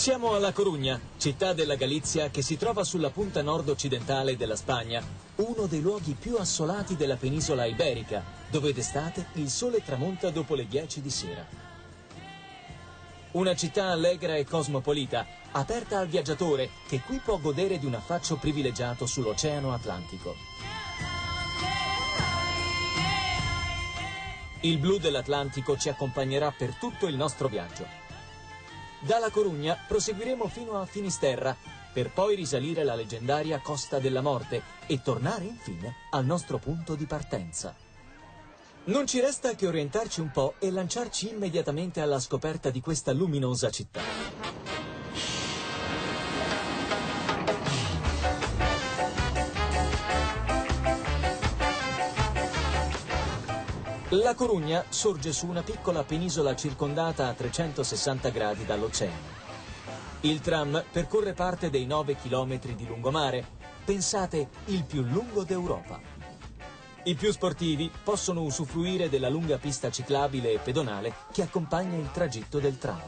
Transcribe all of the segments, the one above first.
Siamo alla Corugna, città della Galizia che si trova sulla punta nord-occidentale della Spagna, uno dei luoghi più assolati della penisola iberica, dove d'estate il sole tramonta dopo le 10 di sera. Una città allegra e cosmopolita, aperta al viaggiatore che qui può godere di un affaccio privilegiato sull'Oceano Atlantico. Il blu dell'Atlantico ci accompagnerà per tutto il nostro viaggio. Dalla Corugna proseguiremo fino a Finisterra, per poi risalire la leggendaria Costa della Morte e tornare infine al nostro punto di partenza. Non ci resta che orientarci un po' e lanciarci immediatamente alla scoperta di questa luminosa città. La Corugna sorge su una piccola penisola circondata a 360 gradi dall'oceano. Il tram percorre parte dei 9 chilometri di lungomare, pensate il più lungo d'Europa. I più sportivi possono usufruire della lunga pista ciclabile e pedonale che accompagna il tragitto del tram.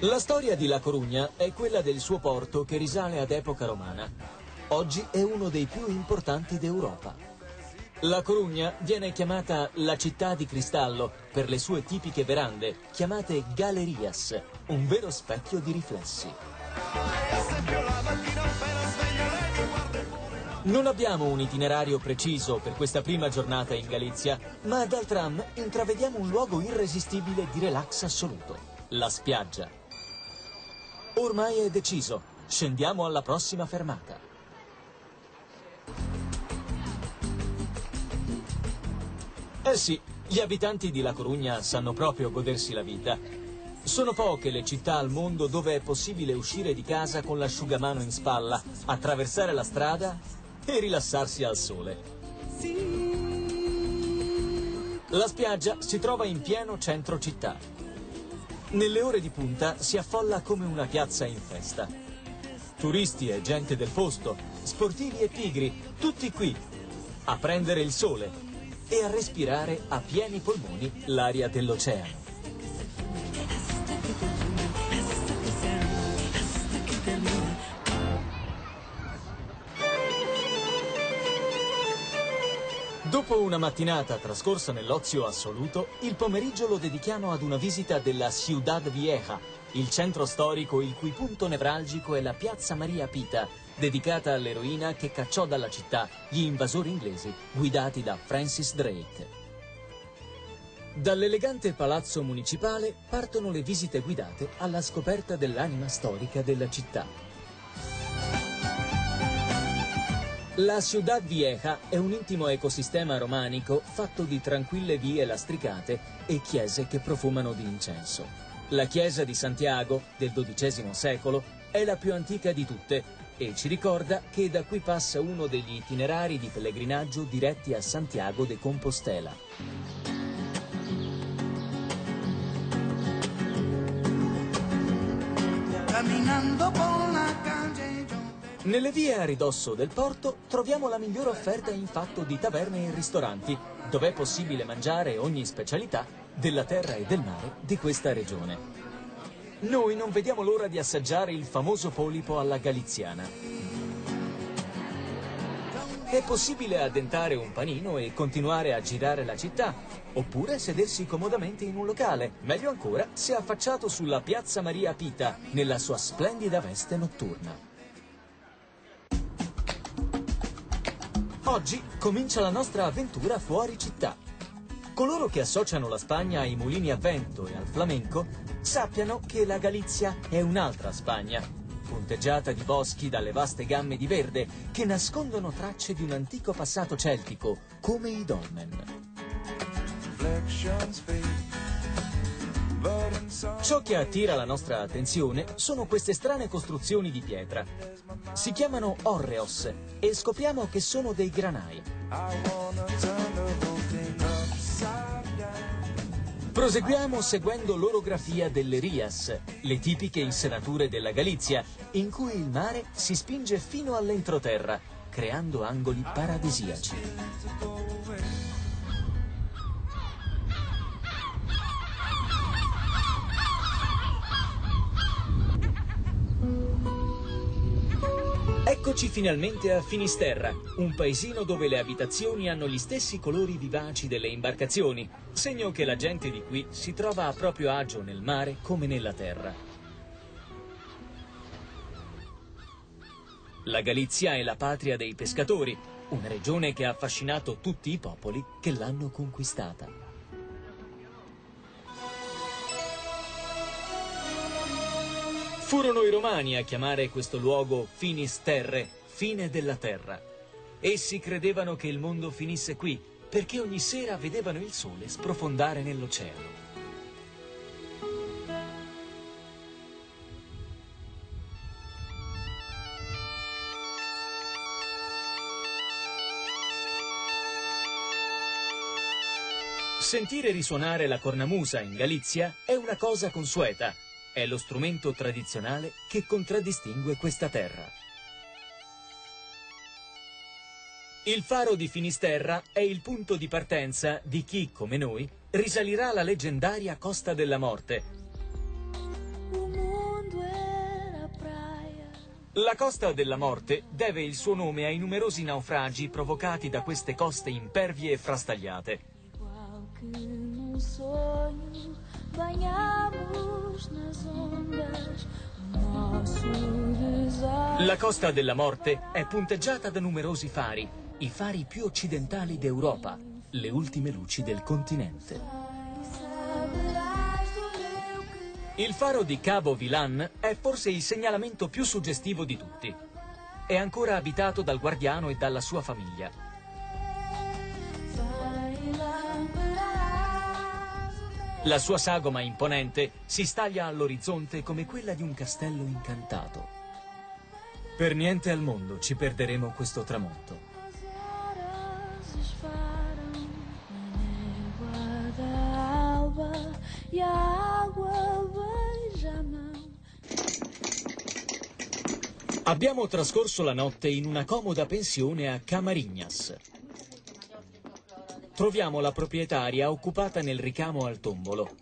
La storia di La Corugna è quella del suo porto che risale ad epoca romana. Oggi è uno dei più importanti d'Europa. La Corugna viene chiamata la città di cristallo per le sue tipiche verande, chiamate galerias, un vero specchio di riflessi. Non abbiamo un itinerario preciso per questa prima giornata in Galizia, ma dal tram intravediamo un luogo irresistibile di relax assoluto, la spiaggia. Ormai è deciso, scendiamo alla prossima fermata. Eh sì, gli abitanti di La Corugna sanno proprio godersi la vita. Sono poche le città al mondo dove è possibile uscire di casa con l'asciugamano in spalla, attraversare la strada e rilassarsi al sole. La spiaggia si trova in pieno centro città. Nelle ore di punta si affolla come una piazza in festa. Turisti e gente del posto, sportivi e pigri, tutti qui, a prendere il sole e a respirare a pieni polmoni l'aria dell'oceano. Dopo una mattinata trascorsa nell'ozio assoluto, il pomeriggio lo dedichiamo ad una visita della Ciudad Vieja, il centro storico il cui punto nevralgico è la Piazza Maria Pita, dedicata all'eroina che cacciò dalla città gli invasori inglesi guidati da Francis Drake. Dall'elegante palazzo municipale partono le visite guidate alla scoperta dell'anima storica della città. La Ciudad Vieja è un intimo ecosistema romanico fatto di tranquille vie lastricate e chiese che profumano di incenso. La chiesa di Santiago, del XII secolo, è la più antica di tutte e ci ricorda che da qui passa uno degli itinerari di pellegrinaggio diretti a Santiago de Compostela. Nelle vie a ridosso del porto troviamo la migliore offerta in fatto di taverne e ristoranti, dove è possibile mangiare ogni specialità della terra e del mare di questa regione. Noi non vediamo l'ora di assaggiare il famoso polipo alla galiziana. È possibile addentare un panino e continuare a girare la città, oppure sedersi comodamente in un locale, meglio ancora se affacciato sulla piazza Maria Pita, nella sua splendida veste notturna. Oggi comincia la nostra avventura fuori città. Coloro che associano la Spagna ai mulini a vento e al flamenco sappiano che la Galizia è un'altra Spagna, punteggiata di boschi dalle vaste gamme di verde che nascondono tracce di un antico passato celtico, come i dolmen. Ciò che attira la nostra attenzione sono queste strane costruzioni di pietra. Si chiamano orreos e scopriamo che sono dei granai. Proseguiamo seguendo l'orografia delle Rias, le tipiche insenature della Galizia, in cui il mare si spinge fino all'entroterra, creando angoli paradisiaci. Eccoci finalmente a Finisterra, un paesino dove le abitazioni hanno gli stessi colori vivaci delle imbarcazioni, segno che la gente di qui si trova a proprio agio nel mare come nella terra. La Galizia è la patria dei pescatori, una regione che ha affascinato tutti i popoli che l'hanno conquistata. Furono i romani a chiamare questo luogo Finisterre, fine della terra. Essi credevano che il mondo finisse qui, perché ogni sera vedevano il sole sprofondare nell'oceano. Sentire risuonare la cornamusa in Galizia è una cosa consueta, è lo strumento tradizionale che contraddistingue questa terra. Il faro di Finisterra è il punto di partenza di chi, come noi, risalirà la leggendaria Costa della Morte. La Costa della Morte deve il suo nome ai numerosi naufragi provocati da queste coste impervie e frastagliate. La Costa della Morte è punteggiata da numerosi fari, i fari più occidentali d'Europa, le ultime luci del continente. Il faro di Cabo Vilan è forse il segnalamento più suggestivo di tutti. È ancora abitato dal guardiano e dalla sua famiglia. La sua sagoma imponente si staglia all'orizzonte come quella di un castello incantato. Per niente al mondo ci perderemo questo tramonto. Abbiamo trascorso la notte in una comoda pensione a Camarignas troviamo la proprietaria occupata nel ricamo al tombolo.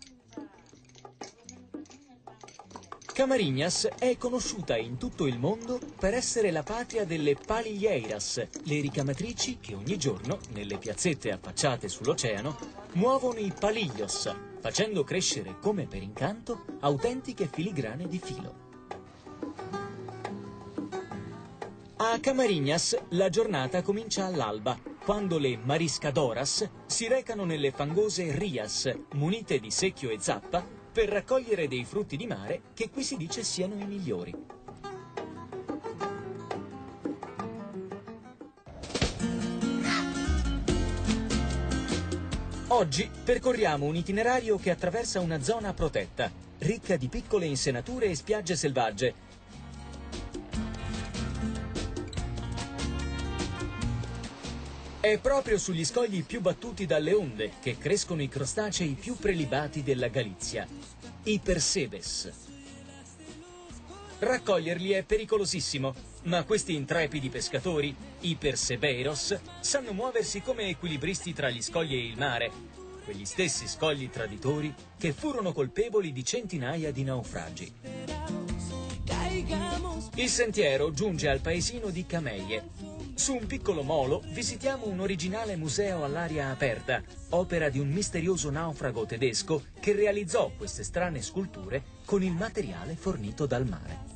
Camarignas è conosciuta in tutto il mondo per essere la patria delle palilleiras, le ricamatrici che ogni giorno, nelle piazzette affacciate sull'oceano, muovono i palillos, facendo crescere come per incanto autentiche filigrane di filo. A Camarignas la giornata comincia all'alba quando le mariscadoras si recano nelle fangose rias, munite di secchio e zappa, per raccogliere dei frutti di mare che qui si dice siano i migliori. Oggi percorriamo un itinerario che attraversa una zona protetta, ricca di piccole insenature e spiagge selvagge, È proprio sugli scogli più battuti dalle onde che crescono i crostacei più prelibati della Galizia, i Persebes. Raccoglierli è pericolosissimo, ma questi intrepidi pescatori, i Persebeiros, sanno muoversi come equilibristi tra gli scogli e il mare, quegli stessi scogli traditori che furono colpevoli di centinaia di naufragi. Il sentiero giunge al paesino di Cameie, su un piccolo molo visitiamo un originale museo all'aria aperta, opera di un misterioso naufrago tedesco che realizzò queste strane sculture con il materiale fornito dal mare.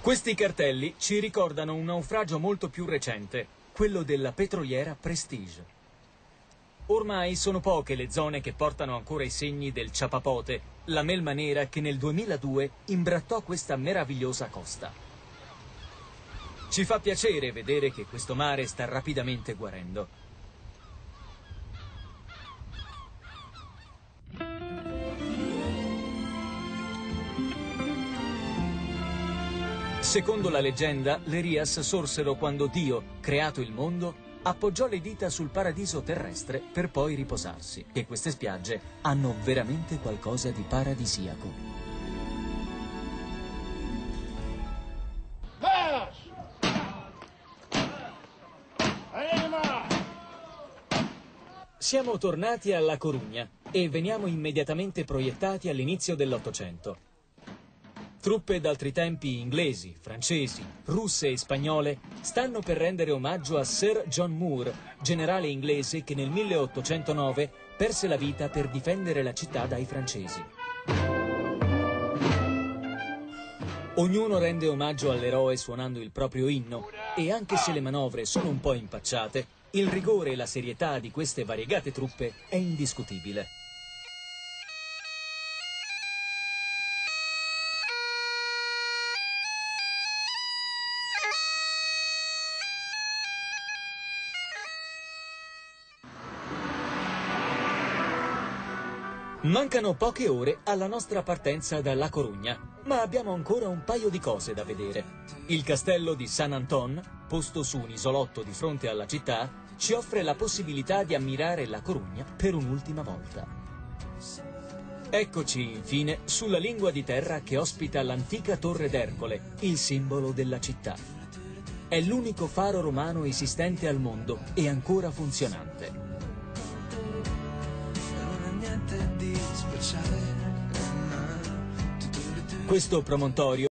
Questi cartelli ci ricordano un naufragio molto più recente, quello della petroliera Prestige. Ormai sono poche le zone che portano ancora i segni del ciapapote, la melma nera che nel 2002 imbrattò questa meravigliosa costa. Ci fa piacere vedere che questo mare sta rapidamente guarendo. Secondo la leggenda, le Rias sorsero quando Dio, creato il mondo, appoggiò le dita sul paradiso terrestre per poi riposarsi. E queste spiagge hanno veramente qualcosa di paradisiaco. Siamo tornati alla Corugna, e veniamo immediatamente proiettati all'inizio dell'Ottocento. Truppe d'altri tempi inglesi, francesi, russe e spagnole stanno per rendere omaggio a Sir John Moore, generale inglese che nel 1809 perse la vita per difendere la città dai francesi. Ognuno rende omaggio all'eroe suonando il proprio inno e anche se le manovre sono un po' impacciate, il rigore e la serietà di queste variegate truppe è indiscutibile. Mancano poche ore alla nostra partenza da La Corugna, ma abbiamo ancora un paio di cose da vedere. Il castello di San Anton, posto su un isolotto di fronte alla città, ci offre la possibilità di ammirare La Corugna per un'ultima volta. Eccoci, infine, sulla lingua di terra che ospita l'antica Torre d'Ercole, il simbolo della città. È l'unico faro romano esistente al mondo e ancora funzionante. Questo promontorio